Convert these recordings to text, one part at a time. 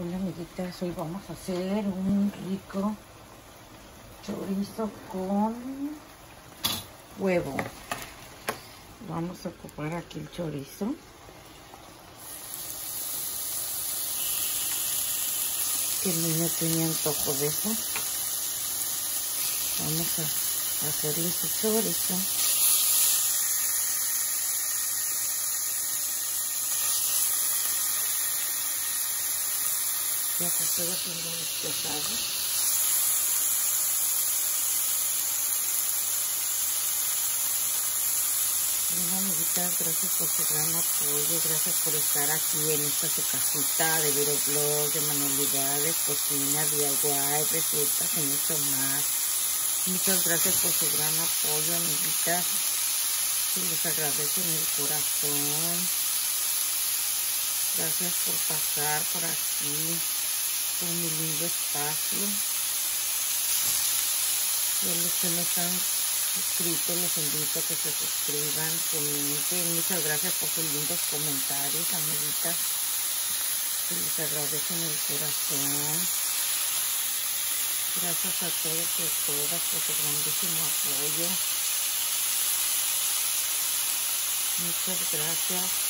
Hola amiguitas, hoy vamos a hacer un rico chorizo con huevo. Vamos a ocupar aquí el chorizo. El niño tenía antojo de eso. Vamos a hacerle su chorizo. Pesados. Bueno, amiguitas, gracias por su gran apoyo, gracias por estar aquí en esta su casita de videoblog, de manualidades, cocina, DIY, recetas y mucho más. Muchas gracias por su gran apoyo, amiguitas. Y les agradezco en el corazón. Gracias por pasar por aquí por mi lindo espacio. Y a los que no están suscritos, les invito a que se suscriban, comenten. Muchas gracias por sus lindos comentarios, amiguitas. Les agradezco en el corazón. Gracias a todos y a todas por su grandísimo apoyo. Muchas gracias.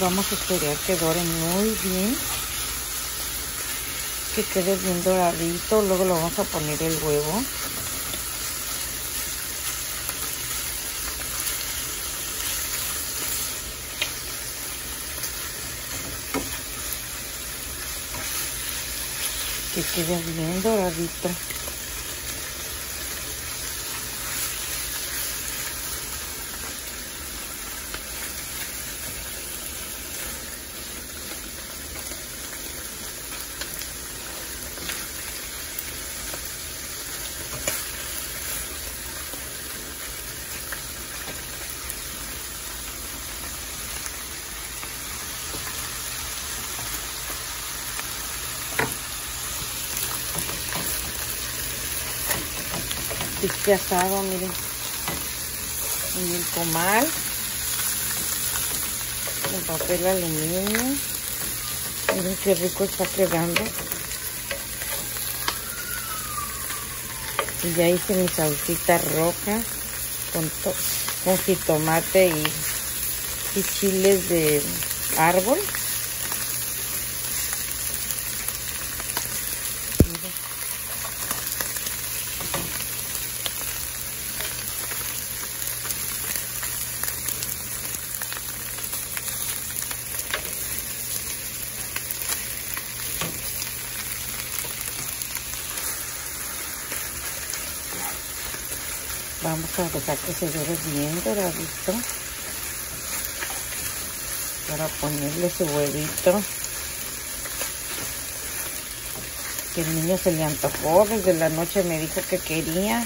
Vamos a esperar que dore muy bien. Que quede bien doradito. Luego lo vamos a poner el huevo. Que quede bien doradito. Este asado, miren, en el comal, en papel aluminio, miren qué rico está quedando. Y ya hice mi salsita roja con, con jitomate y, y chiles de árbol. Vamos a dejar que se dore bien doradito. Para ponerle su huevito. Que el niño se le antojó. Desde la noche me dijo que quería.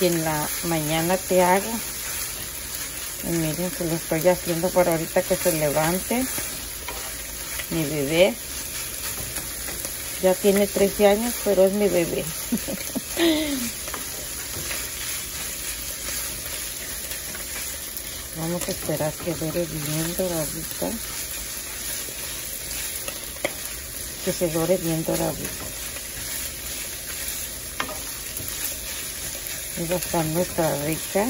Y en la mañana te hago. Y miren, se lo estoy haciendo para ahorita que se levante. Mi bebé. Ya tiene 13 años, pero es mi bebé. Vamos a esperar que dore bien doradita. Que se dore bien doradita. Esa está nuestra rica.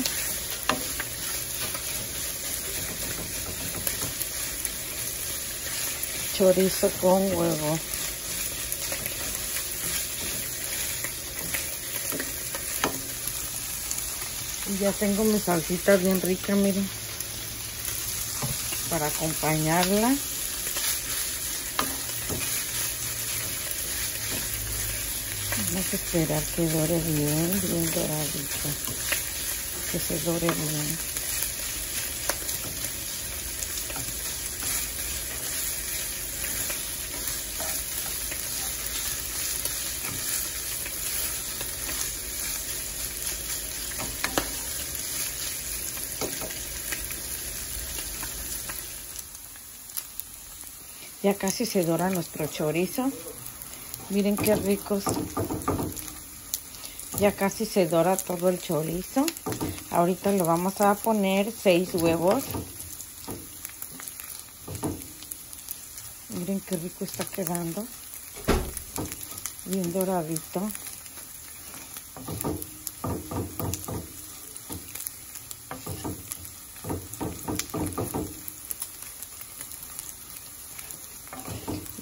Chorizo con huevo. Y ya tengo mi salsita bien rica, miren. Para acompañarla. Vamos a esperar que dore bien, bien doradito. Que se dore bien. Ya casi se dora nuestro chorizo. Miren qué ricos. Ya casi se dora todo el chorizo. Ahorita lo vamos a poner seis huevos. Miren qué rico está quedando. Bien doradito.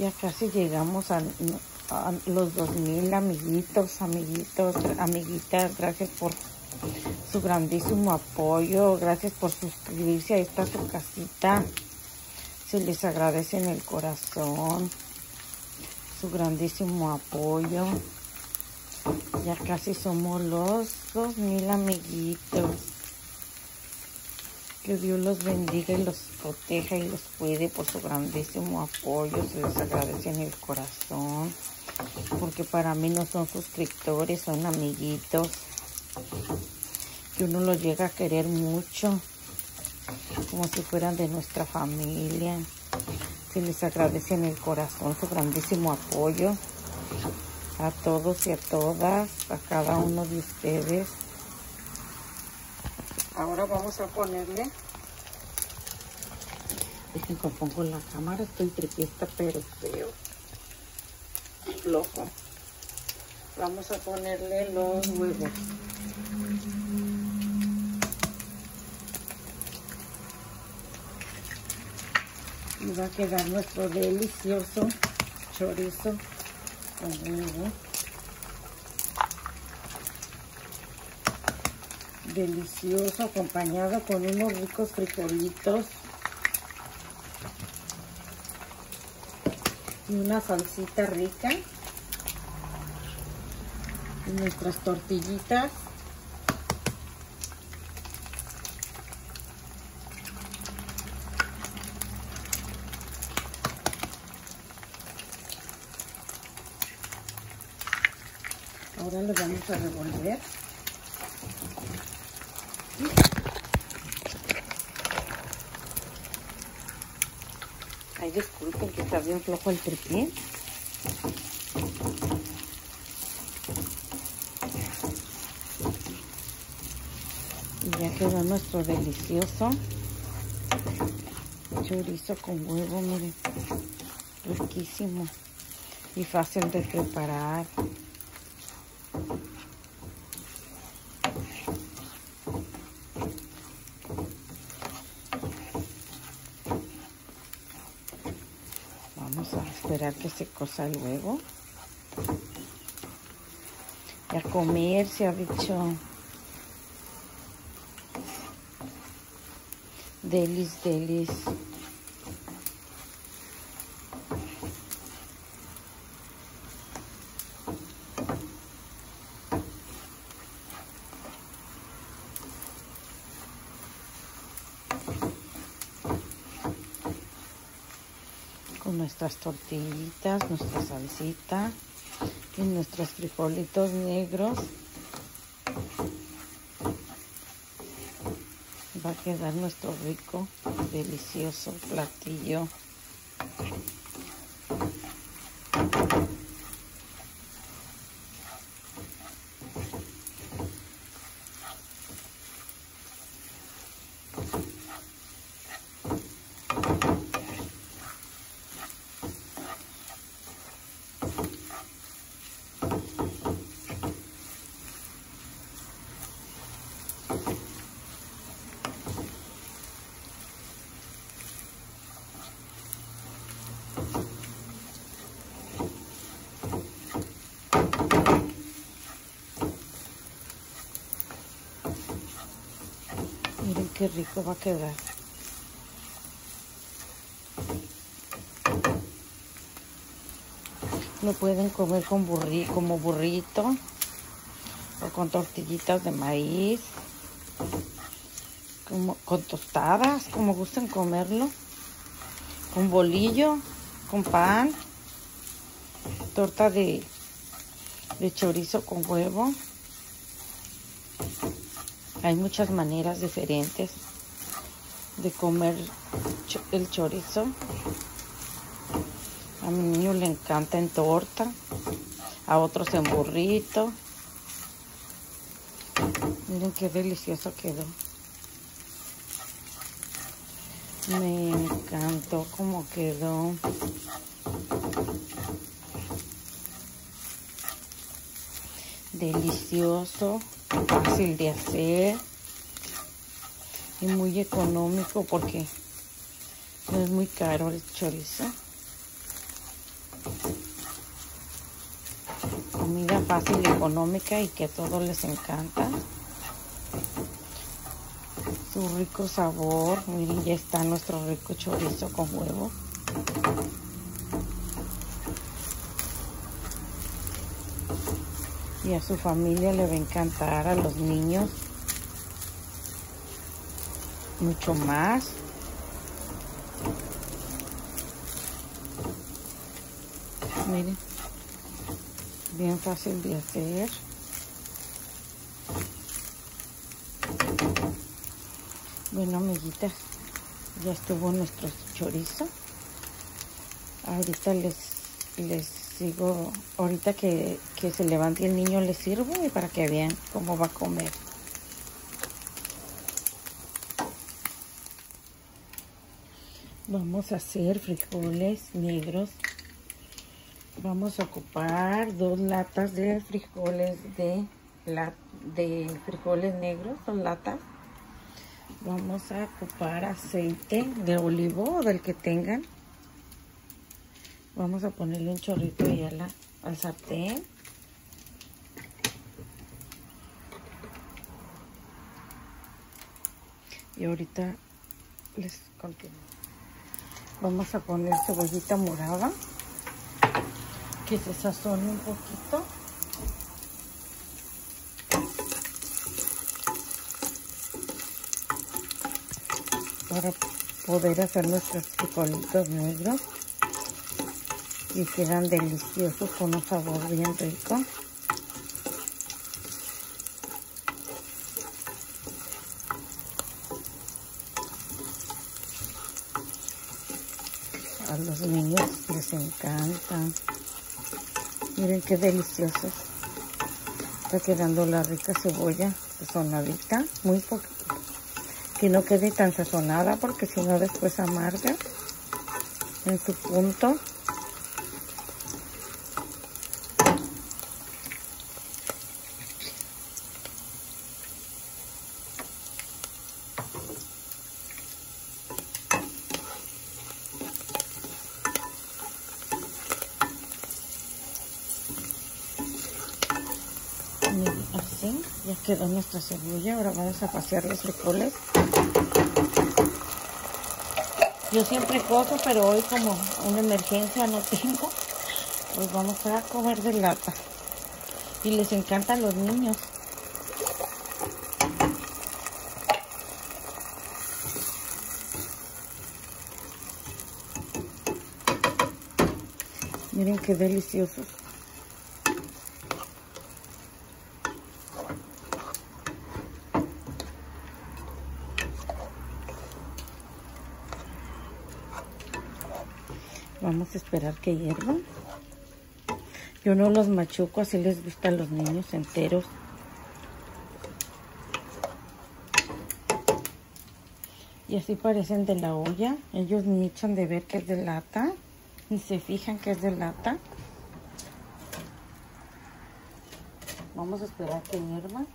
Ya casi llegamos a, los 2000 amiguitos, amiguitos, amiguitas. Gracias por su grandísimo apoyo. Gracias por suscribirse a esta su casita. Se les agradece en el corazón su grandísimo apoyo. Ya casi somos los 2000 amiguitos. Que Dios los bendiga y los proteja y los cuide por su grandísimo apoyo. Se les agradece en el corazón. Porque para mí no son suscriptores, son amiguitos. Que uno los llega a querer mucho. Como si fueran de nuestra familia. Se les agradece en el corazón su grandísimo apoyo. A todos y a todas. A cada uno de ustedes. Ahora vamos a ponerle. Dejen que pongo la cámara, estoy tripiesta pero feo. Flojo. Vamos a ponerle los huevos. Y va a quedar nuestro delicioso chorizo con huevo. Delicioso acompañado con unos ricos frijolitos. Y una salsita rica. Y nuestras tortillitas. Ahora le vamos a revolver Disculpen que está bien flojo el tripié. Y ya quedó nuestro delicioso chorizo con huevo, miren. Riquísimo y fácil de preparar. Esperar que se cosa luego. Y a comer se ha dicho. Delis, delis. nuestras tortillitas, nuestra salsita y nuestros frijolitos negros. Va a quedar nuestro rico, delicioso platillo. Miren rico va a quedar. Lo pueden comer con burri como burrito o con tortillitas de maíz, como, con tostadas, como gusten comerlo, con bolillo, con pan, torta de, de chorizo con huevo. Hay muchas maneras diferentes de comer el chorizo. A mi niño le encanta en torta, a otros en burrito. Miren qué delicioso quedó. Me encantó cómo quedó. Delicioso, fácil de hacer y muy económico porque no es muy caro el chorizo. Comida fácil y económica y que a todos les encanta. Su rico sabor. Miren, ya está nuestro rico chorizo con huevo. Y a su familia le va a encantar, a los niños. Mucho más. Miren, bien fácil de hacer. Bueno, amiguitas, ya estuvo nuestro chorizo. Ahorita les, les sigo, ahorita que, que se levante el niño les sirvo y para que vean cómo va a comer. Vamos a hacer frijoles negros. Vamos a ocupar dos latas de frijoles de, la, de frijoles negros, dos latas. Vamos a ocupar aceite de olivo o del que tengan. Vamos a ponerle un chorrito ahí a la, al sartén. Y ahorita les continúo. Vamos a poner cebollita morada. Que se sazone un poquito. Para poder hacer nuestros frijolitos negros. Y quedan deliciosos con un sabor bien rico. A los niños les encantan. Miren qué deliciosos. Está quedando la rica cebolla sazonadita. Muy poquito. Que no quede tan sazonada porque si no después amarga en su punto. así ya quedó nuestra cebolla ahora vamos a pasear los frijoles. Yo siempre coso pero hoy como una emergencia no tengo pues vamos a comer de lata. Y les encantan los niños. Miren qué deliciosos Esperar que hiervan. Yo no los machuco, así les gusta a los niños enteros. Y así parecen de la olla. Ellos ni echan de ver que es de lata. Ni se fijan que es de lata. Vamos a esperar que hiervan.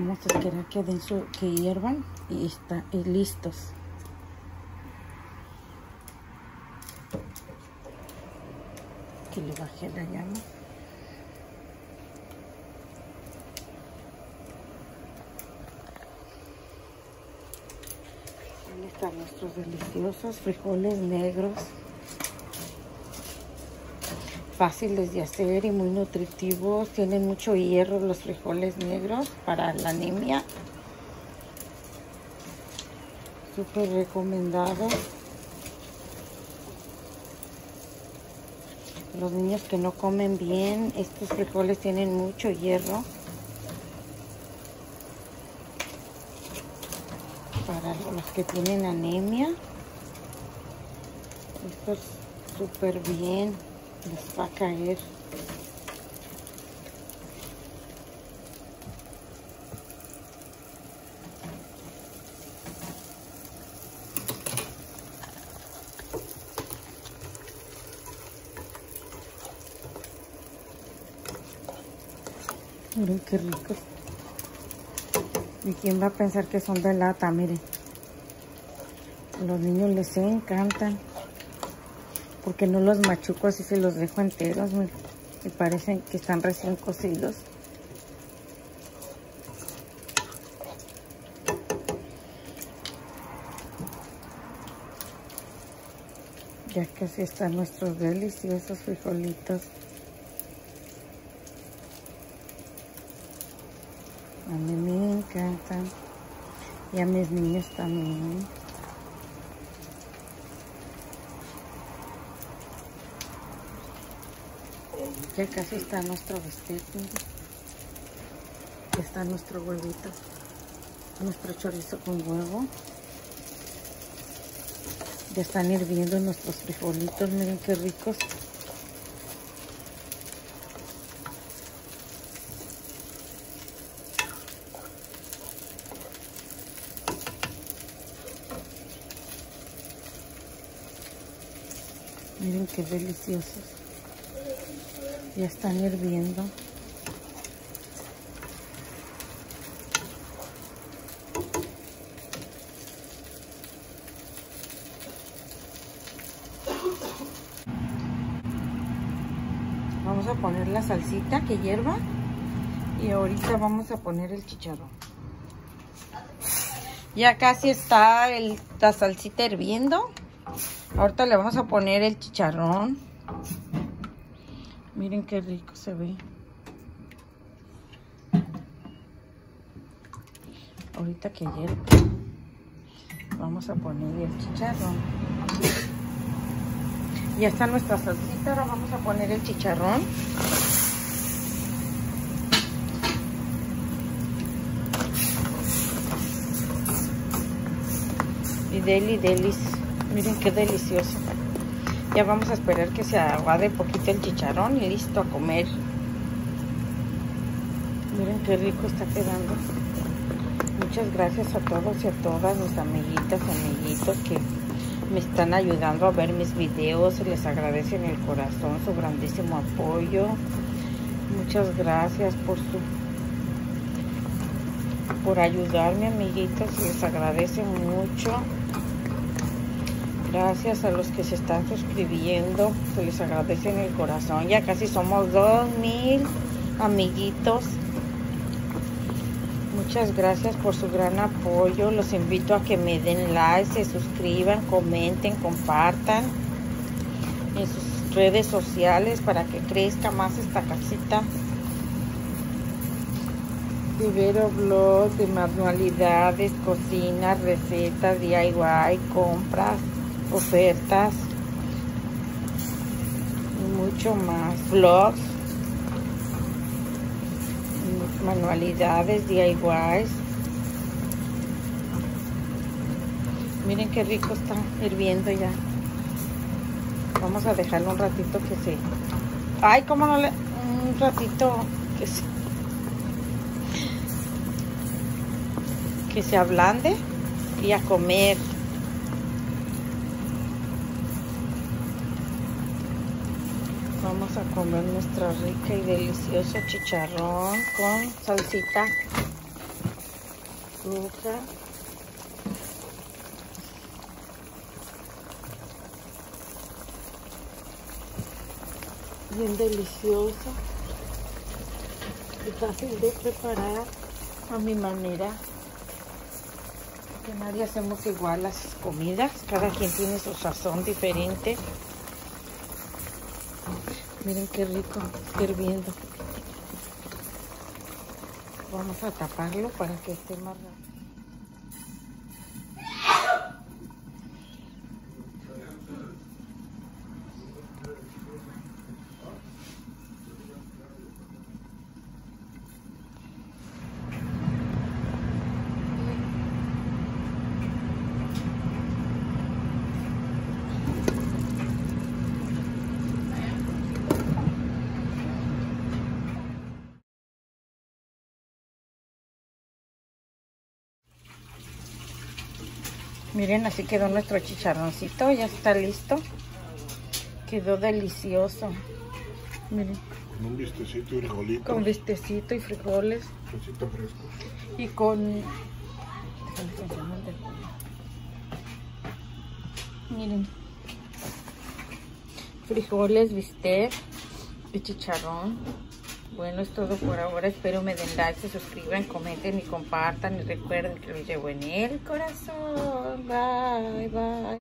Vamos a esperar que, den su, que hiervan y, está, y listos. Que le baje la llama. Ahí están nuestros deliciosos frijoles negros. Fáciles de hacer y muy nutritivos. Tienen mucho hierro los frijoles negros para la anemia. Súper recomendado. Los niños que no comen bien, estos frijoles tienen mucho hierro. Para los que tienen anemia, esto es súper bien, les va a caer. Miren qué ricos. ¿Y quién va a pensar que son de lata? Miren. Los niños les encantan. Porque no los machuco así se los dejo enteros. Miren. Y parecen que están recién cocidos. Ya casi están nuestros deliciosos frijolitos. A mí me encantan. Y a mis niños también. Ya casi está nuestro bistec. Ya está nuestro huevito. Nuestro chorizo con huevo. Ya están hirviendo nuestros frijolitos. Miren qué ricos. Miren qué deliciosos. Ya están hirviendo. Vamos a poner la salsita que hierva y ahorita vamos a poner el chicharrón. Ya casi está el, la salsita hirviendo. Ahorita le vamos a poner el chicharrón. Miren qué rico se ve. Ahorita que hierve, vamos a poner el chicharrón. Ya está nuestra salsita, ahora vamos a poner el chicharrón. Y deli, delis. Miren qué delicioso. Ya vamos a esperar que se aguade poquito el chicharrón y listo a comer. Miren qué rico está quedando. Muchas gracias a todos y a todas mis amiguitas, amiguitos que me están ayudando a ver mis videos. Les agradece en el corazón su grandísimo apoyo. Muchas gracias por su por ayudarme, amiguitos. Les agradece mucho. Gracias a los que se están suscribiendo. Se les agradece en el corazón. Ya casi somos dos mil amiguitos. Muchas gracias por su gran apoyo. Los invito a que me den like, se suscriban, comenten, compartan en sus redes sociales para que crezca más esta casita. Vivero blog de manualidades, cocina, recetas, DIY, compras, ofertas y mucho más. Vlogs manualidades, DIYs. Miren qué rico está hirviendo ya. Vamos a dejarlo un ratito que se... Ay, cómo no le... Un ratito que se... Que se ablande y a comer. Vamos a comer nuestra rica y deliciosa chicharrón con salsita roja. Bien delicioso y fácil de preparar a mi manera. Que nadie hacemos igual las comidas, cada quien tiene su sazón diferente. Miren qué rico, hirviendo. Vamos a taparlo para que esté más. Miren, así quedó nuestro chicharroncito. Ya está listo. Quedó delicioso. Miren. Con un vistecito y frijolito. Con vistecito y frijoles. Quesito fresco. Y con... Miren. Frijoles, bistec y chicharrón. Bueno, es todo por ahora. Espero me den like, se suscriban, comenten y compartan. Y recuerden que los llevo en el corazón. Bye, bye.